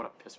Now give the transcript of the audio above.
what a pisser.